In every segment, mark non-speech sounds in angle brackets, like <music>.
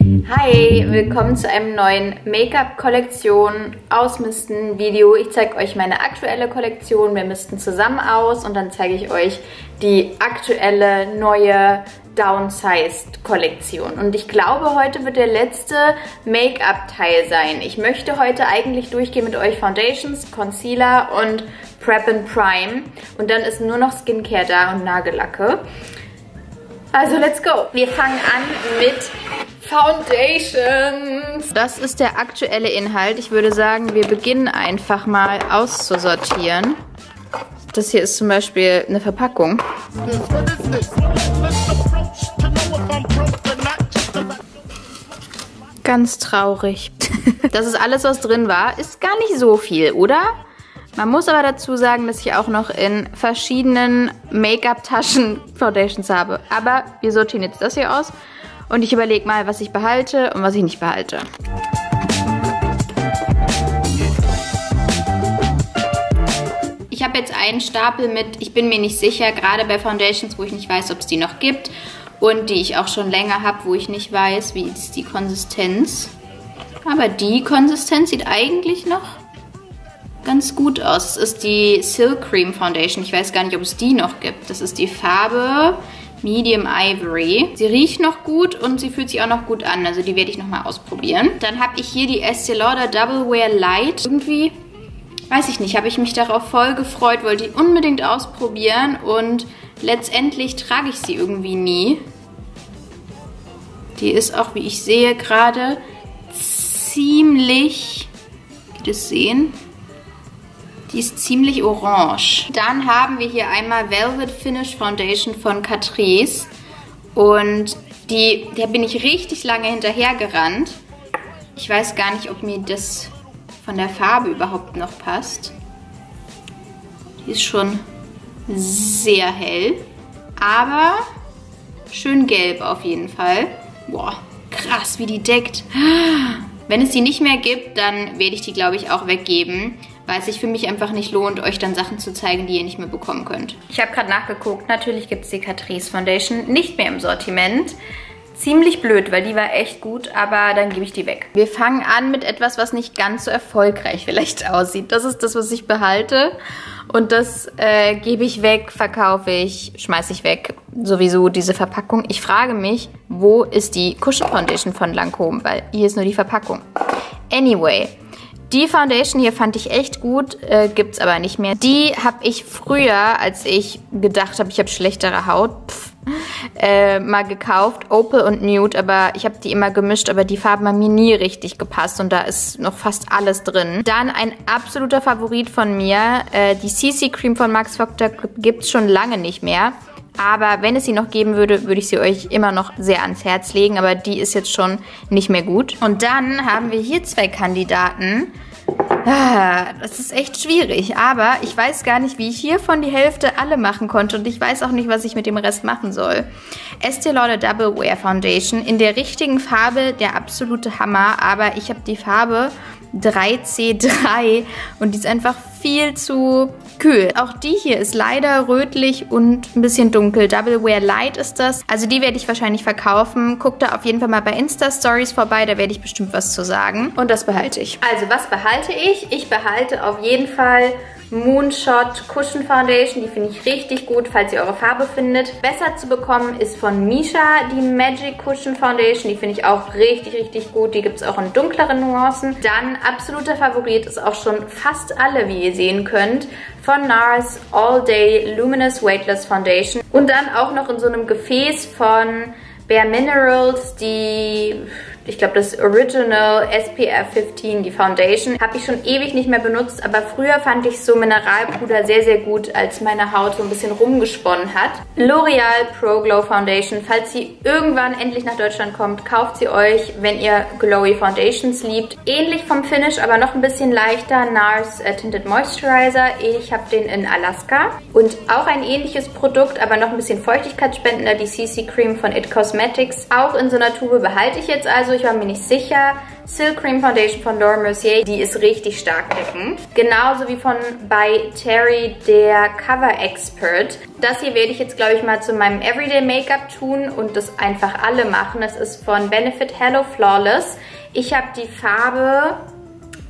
Hi, willkommen zu einem neuen Make-up-Kollektion Ausmisten Video. Ich zeige euch meine aktuelle Kollektion. Wir misten zusammen aus und dann zeige ich euch die aktuelle neue Downsized Kollektion. Und ich glaube, heute wird der letzte Make-up-Teil sein. Ich möchte heute eigentlich durchgehen mit euch Foundations, Concealer und Prep and Prime. Und dann ist nur noch Skincare da und Nagellacke. Also let's go. Wir fangen an mit Foundations. Das ist der aktuelle Inhalt. Ich würde sagen, wir beginnen einfach mal auszusortieren. Das hier ist zum Beispiel eine Verpackung. Ganz traurig. <laughs> Das ist alles, was drin war. Ist gar nicht so viel, oder? Man muss aber dazu sagen, dass ich auch noch in verschiedenen Make-up-Taschen Foundations habe. Aber wir sortieren jetzt das hier aus und ich überlege mal, was ich behalte und was ich nicht behalte. Ich habe jetzt einen Stapel mit, ich bin mir nicht sicher, gerade bei Foundations, wo ich nicht weiß, ob es die noch gibt und die ich auch schon länger habe, wo ich nicht weiß, wie ist die Konsistenz. Aber die Konsistenz sieht eigentlich noch ganz gut aus. Das ist die Silk Cream Foundation. Ich weiß gar nicht, ob es die noch gibt. Das ist die Farbe Medium Ivory. Sie riecht noch gut und sie fühlt sich auch noch gut an. Also die werde ich nochmal ausprobieren. Dann habe ich hier die Estee Lauder Double Wear Light. Irgendwie, weiß ich nicht, habe ich mich darauf voll gefreut, wollte die unbedingt ausprobieren und letztendlich trage ich sie irgendwie nie. Die ist auch, wie ich sehe, gerade ziemlich, geht es sehen? Die ist ziemlich orange. Dann haben wir hier einmal Velvet Finish Foundation von Catrice. Und die, der bin ich richtig lange hinterher gerannt. Ich weiß gar nicht, ob mir das von der Farbe überhaupt noch passt. Die ist schon sehr hell. Aber schön gelb auf jeden Fall. Boah, krass, wie die deckt. Wenn es die nicht mehr gibt, dann werde ich die, glaube ich, auch weggeben weil es sich für mich einfach nicht lohnt, euch dann Sachen zu zeigen, die ihr nicht mehr bekommen könnt. Ich habe gerade nachgeguckt, natürlich gibt es die Catrice Foundation nicht mehr im Sortiment. Ziemlich blöd, weil die war echt gut, aber dann gebe ich die weg. Wir fangen an mit etwas, was nicht ganz so erfolgreich <laughs> vielleicht aussieht. Das ist das, was ich behalte und das äh, gebe ich weg, verkaufe ich, schmeiße ich weg. Sowieso diese Verpackung. Ich frage mich, wo ist die Cushion Foundation von Lancome, weil hier ist nur die Verpackung. Anyway, die Foundation hier fand ich echt gut, äh, es aber nicht mehr. Die habe ich früher, als ich gedacht habe, ich habe schlechtere Haut, pff, äh, mal gekauft, Opal und Nude, aber ich habe die immer gemischt, aber die Farben haben mir nie richtig gepasst und da ist noch fast alles drin. Dann ein absoluter Favorit von mir, äh, die CC Cream von Max Factor gibt es schon lange nicht mehr. Aber wenn es sie noch geben würde, würde ich sie euch immer noch sehr ans Herz legen. Aber die ist jetzt schon nicht mehr gut. Und dann haben wir hier zwei Kandidaten. Ah, das ist echt schwierig, aber ich weiß gar nicht, wie ich hiervon die Hälfte alle machen konnte und ich weiß auch nicht, was ich mit dem Rest machen soll. Estee Lauder Double Wear Foundation in der richtigen Farbe, der absolute Hammer, aber ich habe die Farbe 3C3 und die ist einfach viel zu kühl. Auch die hier ist leider rötlich und ein bisschen dunkel. Double Wear Light ist das. Also die werde ich wahrscheinlich verkaufen. Guckt da auf jeden Fall mal bei Insta-Stories vorbei, da werde ich bestimmt was zu sagen. Und das behalte ich. Also was behalte ich? Ich behalte auf jeden Fall Moonshot Cushion Foundation. Die finde ich richtig gut, falls ihr eure Farbe findet. Besser zu bekommen ist von Misha die Magic Cushion Foundation. Die finde ich auch richtig, richtig gut. Die gibt es auch in dunkleren Nuancen. Dann absoluter Favorit ist auch schon fast alle, wie ihr sehen könnt, von NARS All Day Luminous Weightless Foundation. Und dann auch noch in so einem Gefäß von Bare Minerals, die ich glaube das Original SPF 15, die Foundation. Habe ich schon ewig nicht mehr benutzt, aber früher fand ich so Mineralpuder sehr, sehr gut, als meine Haut so ein bisschen rumgesponnen hat. L'Oreal Pro Glow Foundation. Falls sie irgendwann endlich nach Deutschland kommt, kauft sie euch, wenn ihr Glowy Foundations liebt. Ähnlich vom Finish, aber noch ein bisschen leichter. NARS äh, Tinted Moisturizer. Ich habe den in Alaska. Und auch ein ähnliches Produkt, aber noch ein bisschen feuchtigkeitsspendender, die CC Cream von It Cosmetics. Auch in so einer Tube behalte ich jetzt also ich war mir nicht sicher. Silk Cream Foundation von Laura Mercier, die ist richtig stark deckend. Genauso wie von bei Terry der Cover Expert. Das hier werde ich jetzt, glaube ich, mal zu meinem Everyday Make-up tun und das einfach alle machen. Das ist von Benefit Hello Flawless. Ich habe die Farbe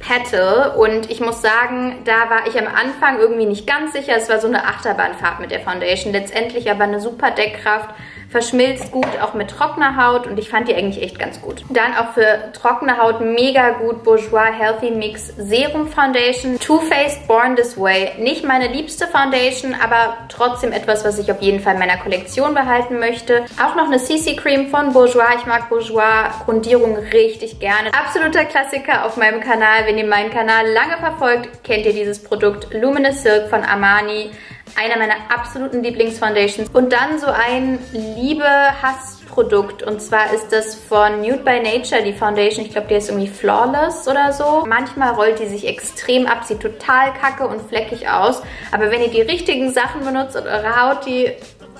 Petal und ich muss sagen, da war ich am Anfang irgendwie nicht ganz sicher. Es war so eine Achterbahnfahrt mit der Foundation. Letztendlich aber eine super Deckkraft verschmilzt gut auch mit trockener Haut und ich fand die eigentlich echt ganz gut. Dann auch für trockene Haut mega gut Bourjois Healthy Mix Serum Foundation. Too Faced Born This Way. Nicht meine liebste Foundation, aber trotzdem etwas, was ich auf jeden Fall in meiner Kollektion behalten möchte. Auch noch eine CC Cream von Bourjois. Ich mag Bourjois Grundierung richtig gerne. Absoluter Klassiker auf meinem Kanal. Wenn ihr meinen Kanal lange verfolgt, kennt ihr dieses Produkt Luminous Silk von Armani einer meiner absoluten Lieblingsfoundations. Und dann so ein Liebe-Hass-Produkt. Und zwar ist das von Nude by Nature, die Foundation. Ich glaube, die ist irgendwie Flawless oder so. Manchmal rollt die sich extrem ab, sieht total kacke und fleckig aus. Aber wenn ihr die richtigen Sachen benutzt und eure Haut die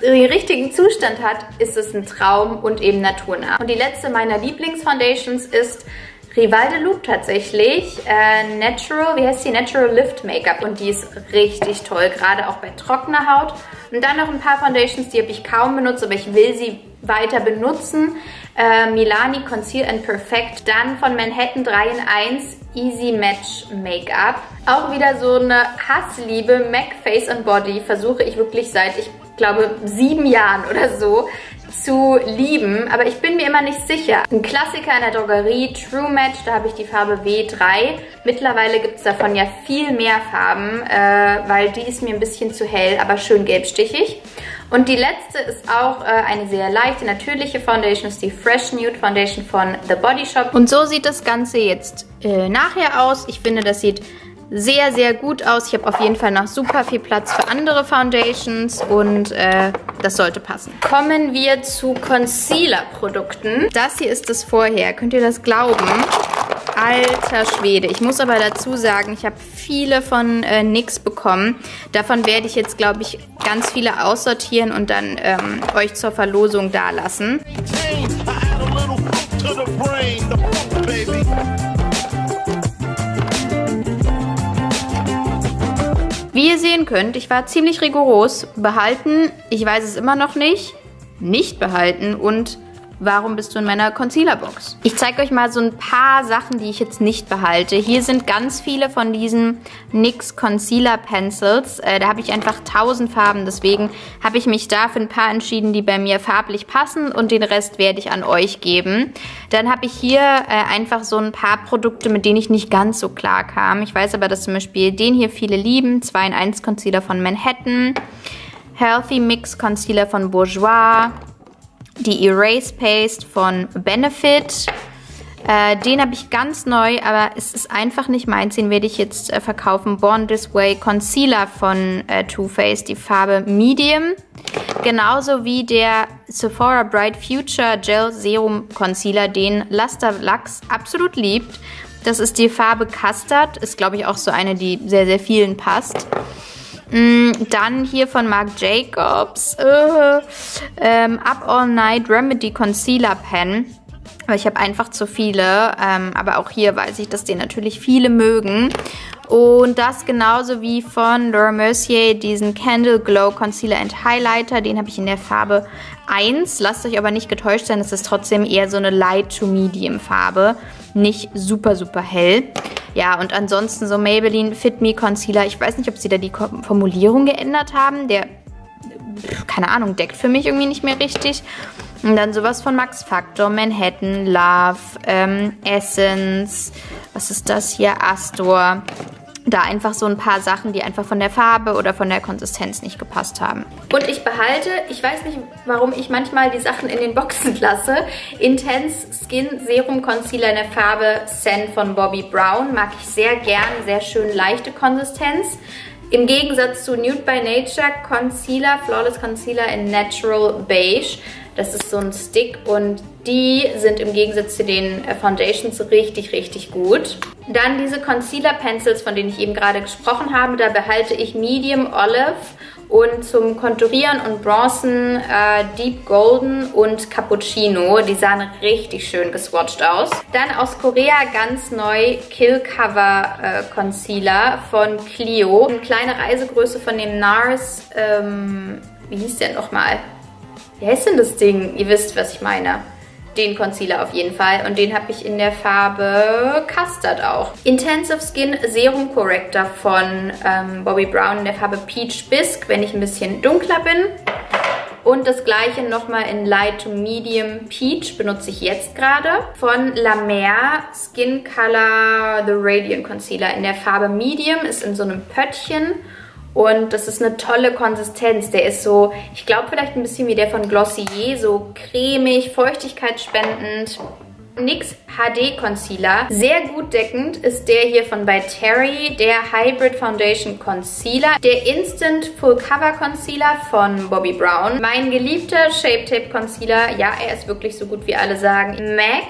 den richtigen Zustand hat, ist es ein Traum und eben naturnah. Und die letzte meiner Lieblingsfoundations ist Rival de Loop tatsächlich. Äh, Natural, wie heißt die? Natural Lift Make-up. Und die ist richtig toll, gerade auch bei trockener Haut. Und dann noch ein paar Foundations, die habe ich kaum benutzt, aber ich will sie weiter benutzen. Äh, Milani Conceal and Perfect. Dann von Manhattan 3 in 1 Easy Match Make-up. Auch wieder so eine Hassliebe. MAC Face and Body versuche ich wirklich seit, ich glaube, sieben Jahren oder so zu lieben, aber ich bin mir immer nicht sicher. Ein Klassiker in der Drogerie, True Match, da habe ich die Farbe W3. Mittlerweile gibt es davon ja viel mehr Farben, äh, weil die ist mir ein bisschen zu hell, aber schön gelbstichig. Und die letzte ist auch äh, eine sehr leichte, natürliche Foundation, ist die Fresh Nude Foundation von The Body Shop. Und so sieht das Ganze jetzt äh, nachher aus. Ich finde, das sieht sehr, sehr gut aus. Ich habe auf jeden Fall noch super viel Platz für andere Foundations und äh, das sollte passen. Kommen wir zu Concealer-Produkten. Das hier ist das Vorher. Könnt ihr das glauben? Alter Schwede. Ich muss aber dazu sagen, ich habe viele von äh, NYX bekommen. Davon werde ich jetzt, glaube ich, ganz viele aussortieren und dann ähm, euch zur Verlosung dalassen. Wie ihr sehen könnt, ich war ziemlich rigoros. Behalten, ich weiß es immer noch nicht. Nicht behalten und warum bist du in meiner Concealer-Box? Ich zeige euch mal so ein paar Sachen, die ich jetzt nicht behalte. Hier sind ganz viele von diesen NYX Concealer Pencils. Äh, da habe ich einfach tausend Farben, deswegen habe ich mich da für ein paar entschieden, die bei mir farblich passen und den Rest werde ich an euch geben. Dann habe ich hier äh, einfach so ein paar Produkte, mit denen ich nicht ganz so klar kam. Ich weiß aber, dass zum Beispiel den hier viele lieben. 2 in 1 Concealer von Manhattan. Healthy Mix Concealer von Bourjois die Erase Paste von Benefit. Äh, den habe ich ganz neu, aber es ist einfach nicht meins. Den werde ich jetzt äh, verkaufen. Born This Way Concealer von äh, Too Faced, die Farbe Medium. Genauso wie der Sephora Bright Future Gel Serum Concealer, den Luster Lux absolut liebt. Das ist die Farbe Custard. Ist, glaube ich, auch so eine, die sehr, sehr vielen passt. Mm, dann hier von Marc Jacobs. Äh, ähm, Up All Night Remedy Concealer Pen. Aber ich habe einfach zu viele. Ähm, aber auch hier weiß ich, dass den natürlich viele mögen. Und das genauso wie von Laura Mercier, diesen Candle Glow Concealer and Highlighter. Den habe ich in der Farbe 1. Lasst euch aber nicht getäuscht sein, es ist trotzdem eher so eine Light to Medium Farbe. Nicht super, super hell. Ja, und ansonsten so Maybelline Fit Me Concealer. Ich weiß nicht, ob sie da die Formulierung geändert haben. Der, keine Ahnung, deckt für mich irgendwie nicht mehr richtig. Und dann sowas von Max Factor, Manhattan, Love, ähm, Essence, was ist das hier? Astor da einfach so ein paar Sachen, die einfach von der Farbe oder von der Konsistenz nicht gepasst haben. Und ich behalte, ich weiß nicht, warum ich manchmal die Sachen in den Boxen lasse, Intense Skin Serum Concealer in der Farbe Sand von Bobbi Brown. Mag ich sehr gern, sehr schön leichte Konsistenz. Im Gegensatz zu Nude by Nature Concealer, Flawless Concealer in Natural Beige. Das ist so ein Stick und die sind im Gegensatz zu den äh, Foundations richtig, richtig gut. Dann diese Concealer Pencils, von denen ich eben gerade gesprochen habe. Da behalte ich Medium Olive Und zum Konturieren und Bronzen äh, Deep Golden und Cappuccino. Die sahen richtig schön geswatcht aus. Dann aus Korea ganz neu Kill Cover äh, Concealer von Clio. Eine kleine Reisegröße von dem NARS, ähm, wie hieß der nochmal? Wie heißt denn das Ding? Ihr wisst, was ich meine den Concealer auf jeden Fall. Und den habe ich in der Farbe Custard auch. Intensive Skin Serum Corrector von ähm, Bobbi Brown in der Farbe Peach Bisque, wenn ich ein bisschen dunkler bin. Und das gleiche nochmal in Light to Medium Peach benutze ich jetzt gerade. Von La Mer Skin Color The Radiant Concealer in der Farbe Medium. Ist in so einem Pöttchen. Und das ist eine tolle Konsistenz. Der ist so, ich glaube vielleicht ein bisschen wie der von Glossier, so cremig, feuchtigkeitsspendend. NYX HD Concealer. Sehr gut deckend ist der hier von By Terry, der Hybrid Foundation Concealer. Der Instant Full Cover Concealer von Bobbi Brown. Mein geliebter Shape Tape Concealer. Ja, er ist wirklich so gut wie alle sagen. MAC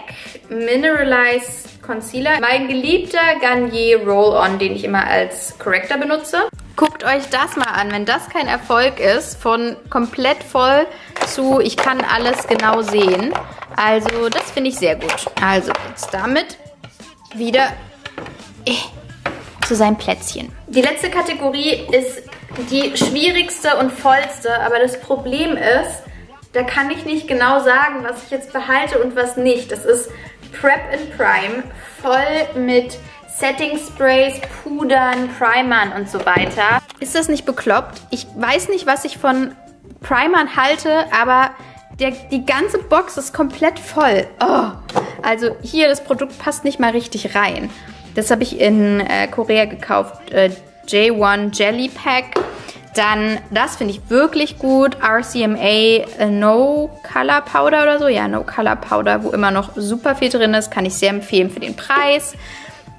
Mineralized Concealer. Mein geliebter Garnier Roll-On, den ich immer als Corrector benutze. Guckt euch das mal an, wenn das kein Erfolg ist, von komplett voll zu ich kann alles genau sehen. Also das finde ich sehr gut. Also jetzt damit wieder äh, zu seinem Plätzchen. Die letzte Kategorie ist die schwierigste und vollste, aber das Problem ist, da kann ich nicht genau sagen, was ich jetzt behalte und was nicht. Das ist Prep and Prime, voll mit Setting Sprays, Pudern, Primern und so weiter. Ist das nicht bekloppt? Ich weiß nicht, was ich von Primern halte, aber der, die ganze Box ist komplett voll. Oh. Also hier, das Produkt passt nicht mal richtig rein. Das habe ich in äh, Korea gekauft. Äh, J1 Jelly Pack. Dann, das finde ich wirklich gut. RCMA äh, No Color Powder oder so. Ja, No Color Powder, wo immer noch super viel drin ist. Kann ich sehr empfehlen für den Preis.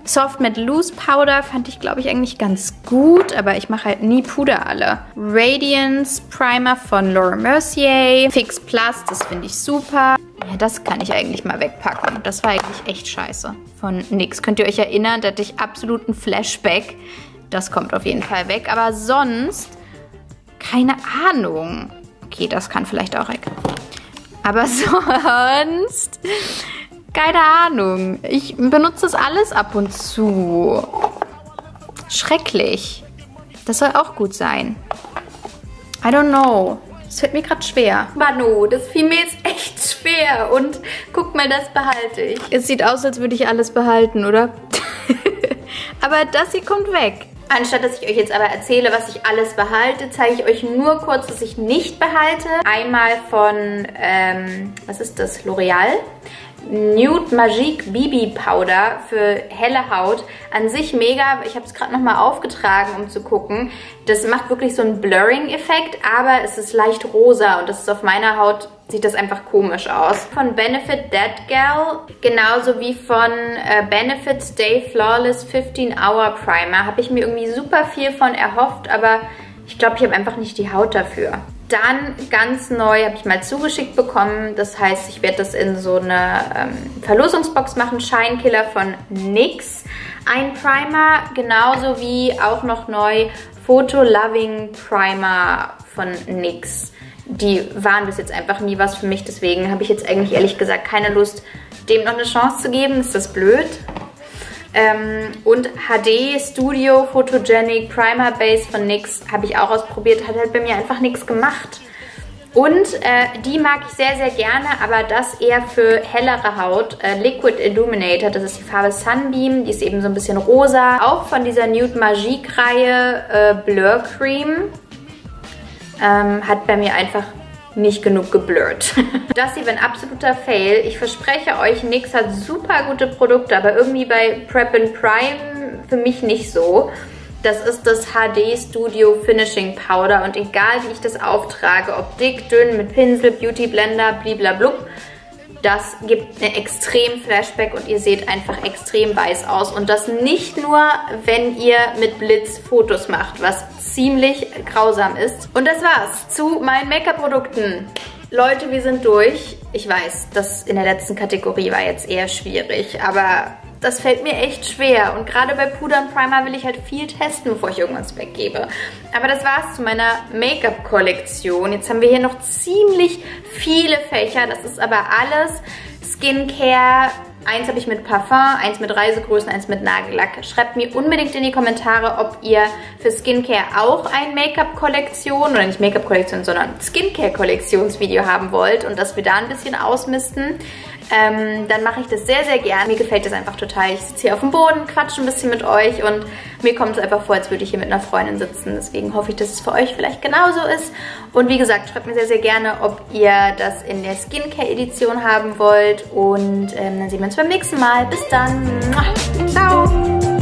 Soft Matte Loose Powder fand ich, glaube ich, eigentlich ganz gut, aber ich mache halt nie Puder alle. Radiance Primer von Laura Mercier. Fix Plus, das finde ich super. Ja, das kann ich eigentlich mal wegpacken. Das war eigentlich echt scheiße. Von nix. Könnt ihr euch erinnern, da hatte ich absoluten Flashback. Das kommt auf jeden Fall weg. Aber sonst, keine Ahnung. Okay, das kann vielleicht auch weg. Aber <laughs> sonst keine Ahnung. Ich benutze das alles ab und zu. Schrecklich. Das soll auch gut sein. I don't know. Das fällt mir gerade schwer. Manu, das fiel mir jetzt echt schwer. Und guck mal, das behalte ich. Es sieht aus, als würde ich alles behalten, oder? <laughs> aber das hier kommt weg. Anstatt dass ich euch jetzt aber erzähle, was ich alles behalte, zeige ich euch nur kurz, was ich nicht behalte. Einmal von, ähm, was ist das, L'Oreal. Nude Magique BB Powder für helle Haut. An sich mega. Ich habe es gerade nochmal aufgetragen, um zu gucken. Das macht wirklich so einen Blurring-Effekt, aber es ist leicht rosa und das ist auf meiner Haut, sieht das einfach komisch aus. Von Benefit Dead Gal, genauso wie von äh, Benefit Stay Flawless 15 Hour Primer, habe ich mir irgendwie super viel von erhofft, aber ich glaube, ich habe einfach nicht die Haut dafür. Dann ganz neu habe ich mal zugeschickt bekommen. Das heißt, ich werde das in so eine ähm, Verlosungsbox machen. Scheinkiller von NYX. Ein Primer, genauso wie auch noch neu Photo Loving Primer von NYX. Die waren bis jetzt einfach nie was für mich. Deswegen habe ich jetzt eigentlich ehrlich gesagt keine Lust, dem noch eine Chance zu geben. Ist das blöd? Ähm, und HD Studio Photogenic Primer Base von NYX habe ich auch ausprobiert. Hat halt bei mir einfach nichts gemacht. Und äh, die mag ich sehr, sehr gerne, aber das eher für hellere Haut. Äh, Liquid Illuminator, das ist die Farbe Sunbeam. Die ist eben so ein bisschen rosa. Auch von dieser Nude Magique Reihe äh, Blur Cream. Ähm, hat bei mir einfach nicht genug geblurrt. <laughs> das hier war ein absoluter Fail. Ich verspreche euch, NYX hat super gute Produkte, aber irgendwie bei Prep and Prime für mich nicht so. Das ist das HD Studio Finishing Powder und egal wie ich das auftrage, ob dick, dünn, mit Pinsel, Beauty Blender, bliblablub, das gibt einen extrem Flashback und ihr seht einfach extrem weiß aus. Und das nicht nur, wenn ihr mit Blitz Fotos macht, was ziemlich grausam ist. Und das war's zu meinen Make-up-Produkten. Leute, wir sind durch. Ich weiß, das in der letzten Kategorie war jetzt eher schwierig, aber das fällt mir echt schwer. Und gerade bei Puder und Primer will ich halt viel testen, bevor ich irgendwas weggebe. Aber das war's zu meiner Make-up-Kollektion. Jetzt haben wir hier noch ziemlich viele Fächer. Das ist aber alles Skincare, Eins habe ich mit Parfum, eins mit Reisegrößen, eins mit Nagellack. Schreibt mir unbedingt in die Kommentare, ob ihr für Skincare auch ein Make-up-Kollektion, oder nicht Make-up-Kollektion, sondern Skincare-Kollektionsvideo haben wollt und dass wir da ein bisschen ausmisten. Ähm, dann mache ich das sehr, sehr gern. Mir gefällt das einfach total. Ich sitze hier auf dem Boden, quatsche ein bisschen mit euch und mir kommt es einfach vor, als würde ich hier mit einer Freundin sitzen. Deswegen hoffe ich, dass es für euch vielleicht genauso ist. Und wie gesagt, schreibt mir sehr, sehr gerne, ob ihr das in der Skincare-Edition haben wollt. Und ähm, dann sehen wir uns beim nächsten Mal. Bis dann. Ciao.